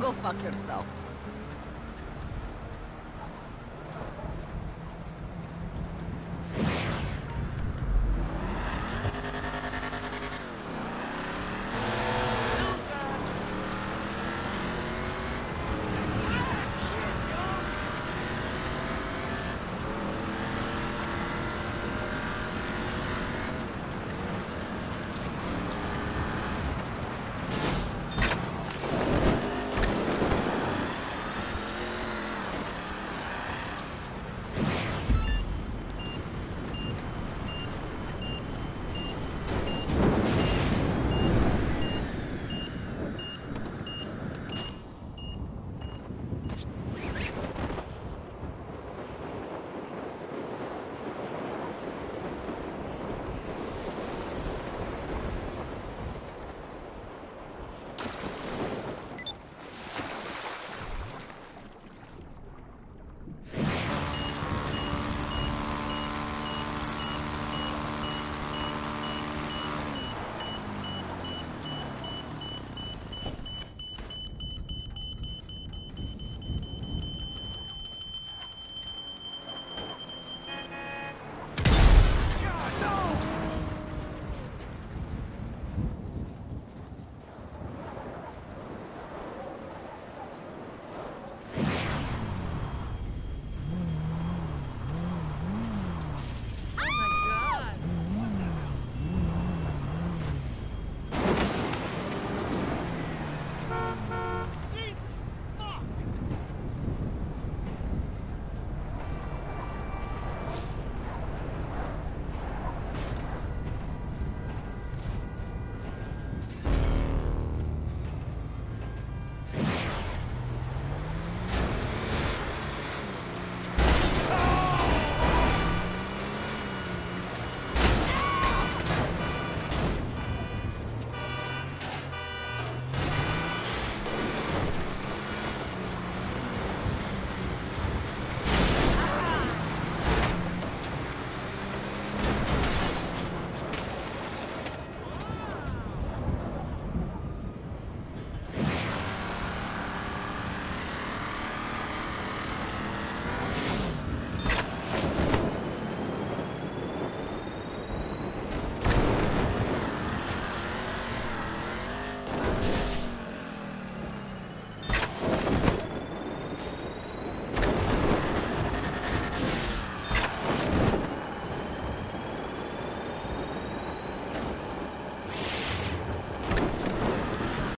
go fuck yourself.